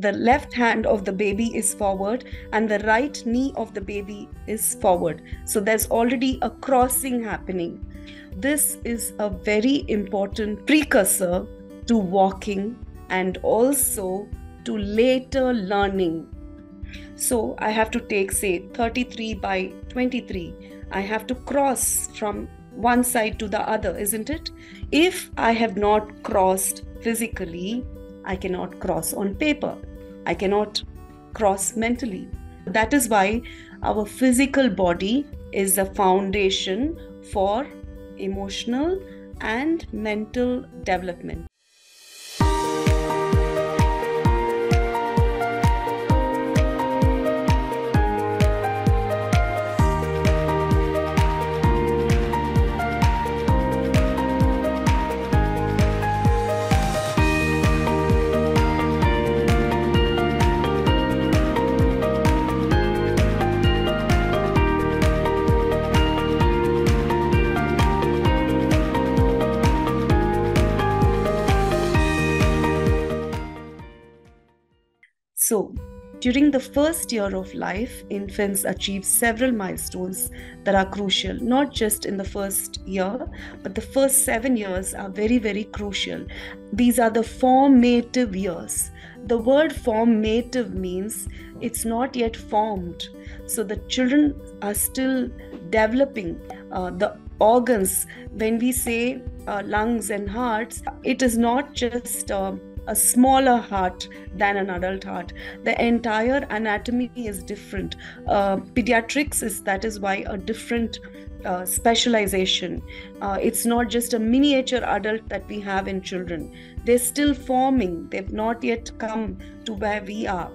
the left hand of the baby is forward and the right knee of the baby is forward. So there's already a crossing happening. This is a very important precursor to walking and also to later learning. So I have to take, say, 33 by 23. I have to cross from one side to the other, isn't it? If I have not crossed physically, I cannot cross on paper. I cannot cross mentally. That is why our physical body is the foundation for emotional and mental development. During the first year of life, infants achieve several milestones that are crucial, not just in the first year, but the first seven years are very, very crucial. These are the formative years. The word formative means it's not yet formed. So the children are still developing uh, the organs. When we say uh, lungs and hearts, it is not just. Uh, a smaller heart than an adult heart. The entire anatomy is different. Uh, pediatrics is that is why a different uh, specialization. Uh, it's not just a miniature adult that we have in children. They're still forming. They've not yet come to where we are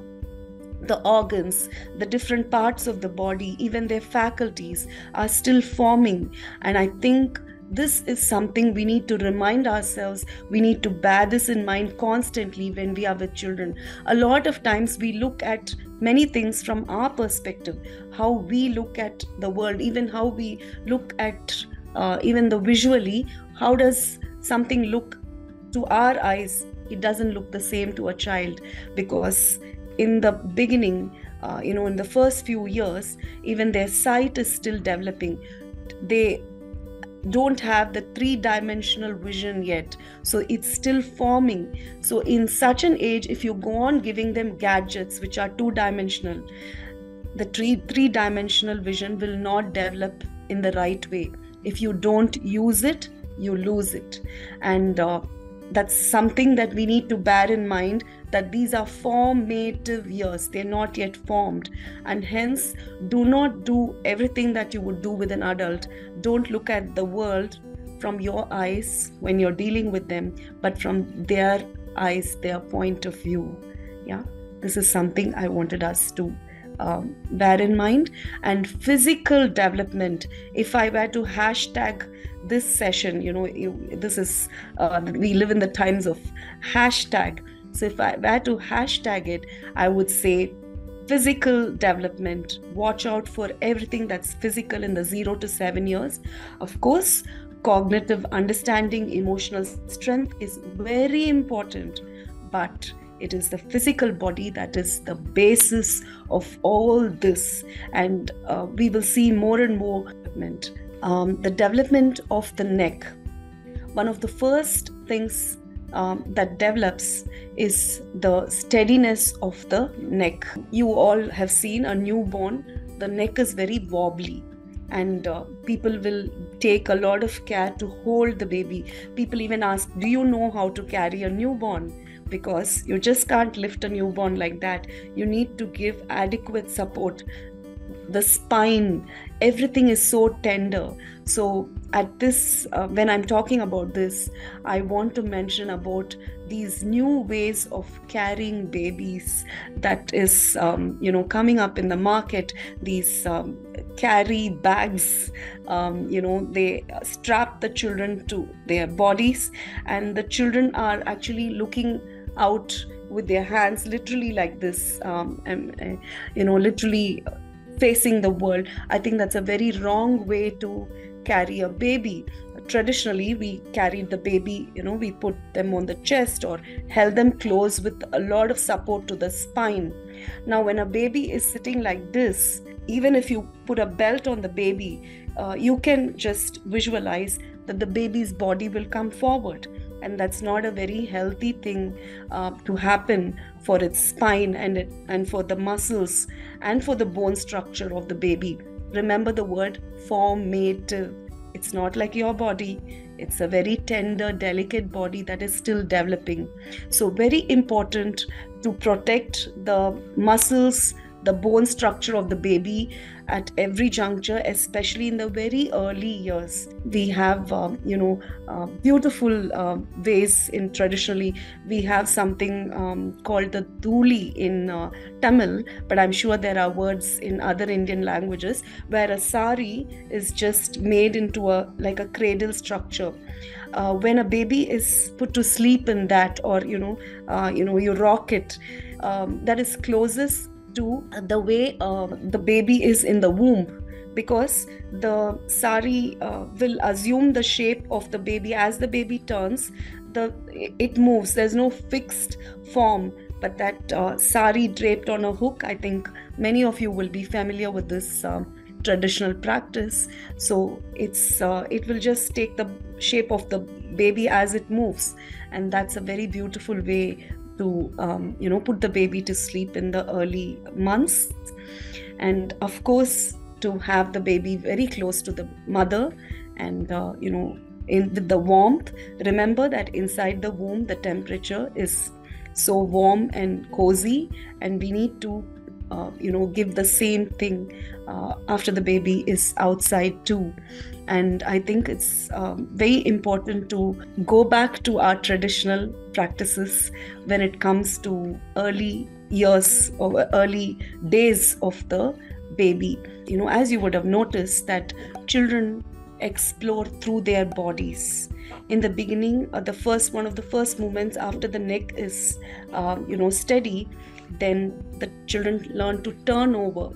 the organs, the different parts of the body, even their faculties are still forming. And I think this is something we need to remind ourselves. We need to bear this in mind constantly when we are with children. A lot of times we look at many things from our perspective how we look at the world even how we look at uh, even the visually how does something look to our eyes? It doesn't look the same to a child because in the beginning uh, you know in the first few years even their sight is still developing. They don't have the three dimensional vision yet. So it's still forming. So in such an age if you go on giving them gadgets which are two dimensional the three three dimensional vision will not develop in the right way. If you don't use it you lose it. And uh, that's something that we need to bear in mind that these are formative years. They're not yet formed. And hence do not do everything that you would do with an adult. Don't look at the world from your eyes when you're dealing with them but from their eyes their point of view. Yeah? This is something i wanted us to um, bear in mind and physical development if i were to hashtag this session you know this is uh, we live in the times of hashtag so if I were to hashtag it, I would say physical development. Watch out for everything that's physical in the zero to seven years. Of course, cognitive understanding, emotional strength is very important, but it is the physical body that is the basis of all this. And uh, we will see more and more development. Um, the development of the neck. One of the first things um, that develops is the steadiness of the neck. You all have seen a newborn, the neck is very wobbly and uh, people will take a lot of care to hold the baby. People even ask, Do you know how to carry a newborn? Because you just can't lift a newborn like that. You need to give adequate support. The spine everything is so tender. So at this uh, when i'm talking about this i want to mention about these new ways of carrying babies that is um, you know coming up in the market. These um, carry bags um, you know they strap the children to their bodies and the children are actually looking out with their hands literally like this um, and uh, you know literally facing the world. I think that's a very wrong way to carry a baby. traditionally we carried the baby you know we put them on the chest or held them close with a lot of support to the spine now when a baby is sitting like this even if you put a belt on the baby uh, you can just visualize that the baby's body will come forward and that's not a very healthy thing uh, to happen for its spine and it, and for the muscles and for the bone structure of the baby. Remember the word formative. It's not like your body. It's a very tender delicate body that is still developing. So very important to protect the muscles the bone structure of the baby at every juncture, especially in the very early years. We have, um, you know, uh, beautiful uh, ways in traditionally. We have something um, called the duli in uh, Tamil, but I'm sure there are words in other Indian languages where a sari is just made into a like a cradle structure. Uh, when a baby is put to sleep in that, or you know, uh, you know, you rock it. Um, that is closest to the way uh, the baby is in the womb. Because the sari uh, will assume the shape of the baby. As the baby turns the it moves. There's no fixed form. But that uh, sari draped on a hook i think many of you will be familiar with this uh, traditional practice. So it's uh, it will just take the shape of the baby as it moves. And that's a very beautiful way to um, you know put the baby to sleep in the early months. And of course to have the baby very close to the mother and uh, you know in with the warmth. Remember that inside the womb the temperature is so warm and cozy and we need to uh, you know give the same thing uh, after the baby is outside too. And i think it's um, very important to go back to our traditional practices when it comes to early years or early days of the baby. You know as you would have noticed that children explore through their bodies. In the beginning uh, the first one of the first movements after the neck is uh, you know steady then the children learn to turn over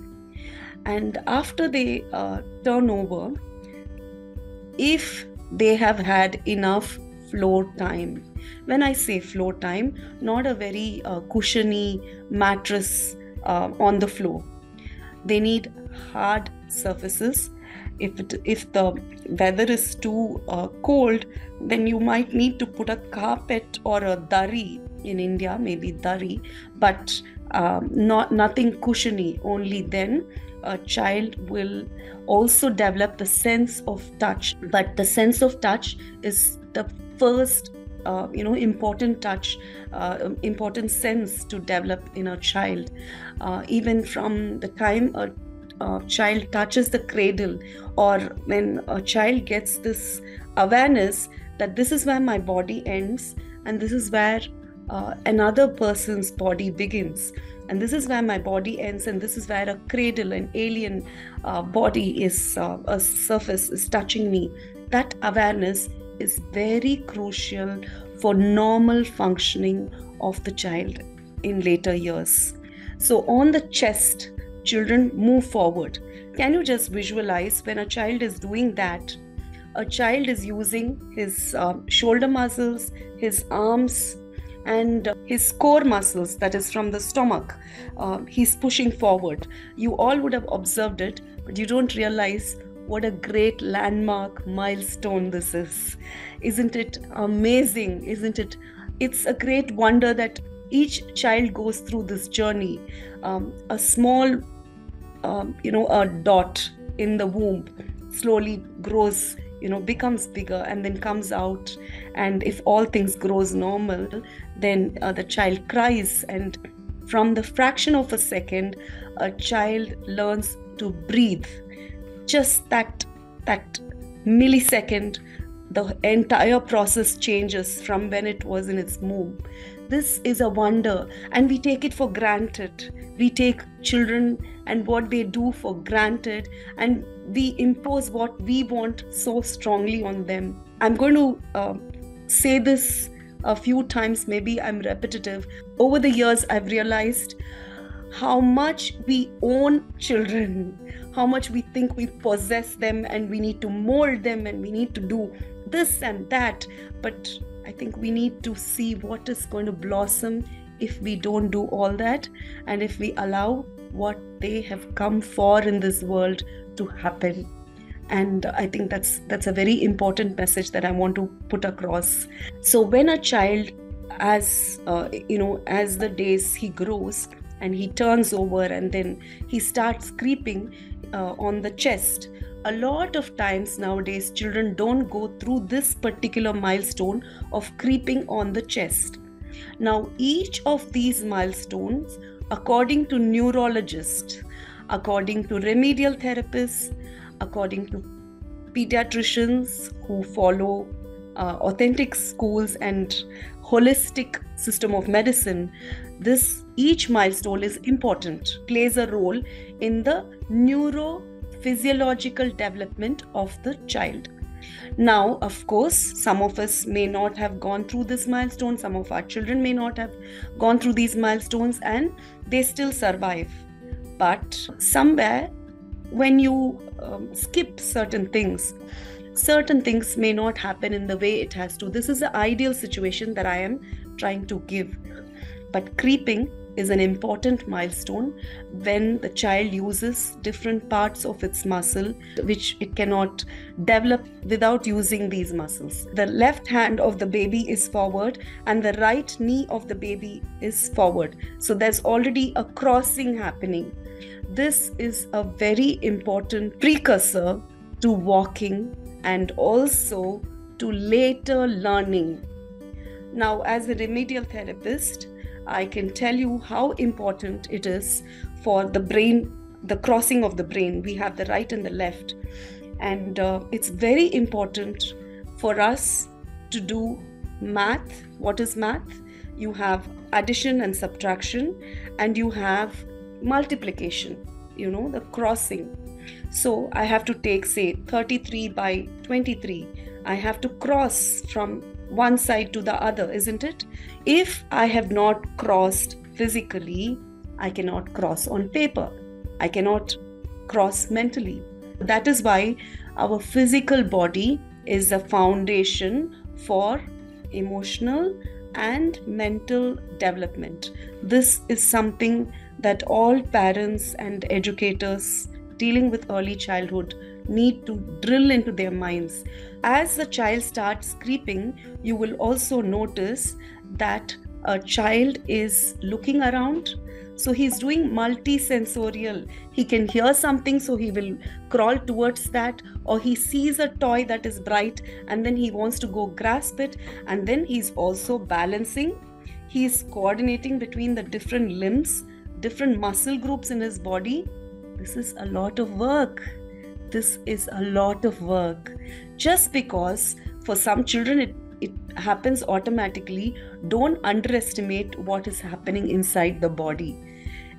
and after they uh, turn over if they have had enough floor time. When I say floor time, not a very uh, cushiony mattress uh, on the floor. They need hard surfaces. If it, if the weather is too uh, cold, then you might need to put a carpet or a dari in India, maybe dari, but um, not nothing cushiony. Only then a child will also develop the sense of touch but the sense of touch is the first uh, you know important touch uh, important sense to develop in a child uh, even from the time a, a, child touches the cradle or when a child gets this awareness that this is where my body ends and this is where uh, another person's body begins. And this is where my body ends and this is where a cradle an alien uh, body is uh, a surface is touching me. That awareness is very crucial for normal functioning of the child in later years. So on the chest children move forward. Can you just visualize when a child is doing that? A child is using his uh, shoulder muscles his arms and his core muscles, that is from the stomach, uh, he's pushing forward. You all would have observed it, but you don't realize what a great landmark milestone this is. Isn't it amazing? Isn't it? It's a great wonder that each child goes through this journey. Um, a small, um, you know, a dot in the womb slowly grows you know becomes bigger and then comes out and if all things grows normal then uh, the child cries. And from the fraction of a second a child learns to breathe. Just that that millisecond the entire process changes from when it was in its womb. This is a wonder and we take it for granted. We take children and what they do for granted and we impose what we want so strongly on them. I'm going to uh, say this a few times, maybe I'm repetitive. Over the years, I've realized how much we own children, how much we think we possess them and we need to mold them and we need to do this and that. But I think we need to see what is going to blossom if we don't do all that and if we allow what they have come for in this world to happen and i think that's that's a very important message that i want to put across. So when a child as uh, you know as the days he grows and he turns over and then he starts creeping uh, on the chest a lot of times nowadays children don't go through this particular milestone of creeping on the chest. Now each of these milestones according to neurologists according to remedial therapists according to pediatricians who follow uh, authentic schools and holistic system of medicine this each milestone is important plays a role in the neurophysiological development of the child. Now of course some of us may not have gone through this milestone some of our children may not have gone through these milestones and they still survive. But somewhere when you um, skip certain things certain things may not happen in the way it has to. This is the ideal situation that i am trying to give. But creeping is an important milestone when the child uses different parts of its muscle which it cannot develop without using these muscles. The left hand of the baby is forward and the right knee of the baby is forward. So there's already a crossing happening this is a very important precursor to walking and also to later learning. Now, as a remedial therapist, I can tell you how important it is for the brain, the crossing of the brain. We have the right and the left. And uh, it's very important for us to do math. What is math? You have addition and subtraction, and you have multiplication, you know, the crossing. So I have to take, say, 33 by 23. I have to cross from one side to the other, isn't it? If I have not crossed physically, I cannot cross on paper. I cannot cross mentally. That is why our physical body is the foundation for emotional and mental development. This is something that all parents and educators dealing with early childhood need to drill into their minds. As the child starts creeping, you will also notice that a child is looking around. So he's doing multi-sensorial. He can hear something, so he will crawl towards that, or he sees a toy that is bright and then he wants to go grasp it, and then he's also balancing. He's coordinating between the different limbs, different muscle groups in his body this is a lot of work. This is a lot of work. Just because for some children it, it happens automatically, don't underestimate what is happening inside the body.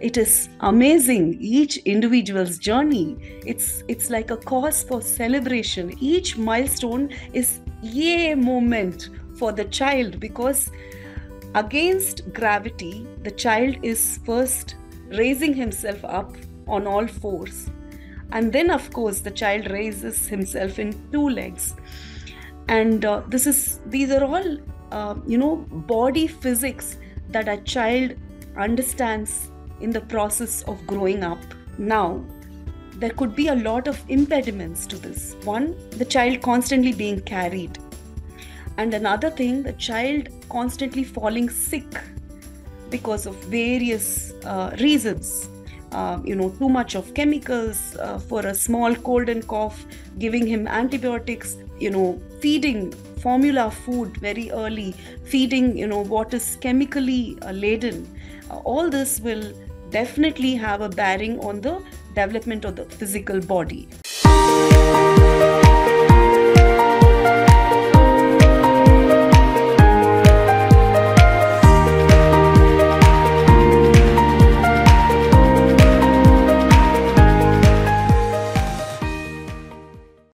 It is amazing each individual's journey. It's it's like a cause for celebration. Each milestone is yay moment for the child because against gravity, the child is first raising himself up on all fours. And then, of course, the child raises himself in two legs. And uh, this is these are all uh, you know body physics that a child understands in the process of growing up. Now, there could be a lot of impediments to this. One, the child constantly being carried. And another thing, the child constantly falling sick because of various uh, reasons. Uh, you know too much of chemicals uh, for a small cold and cough giving him antibiotics you know feeding formula food very early feeding you know what is chemically uh, laden. Uh, all this will definitely have a bearing on the development of the physical body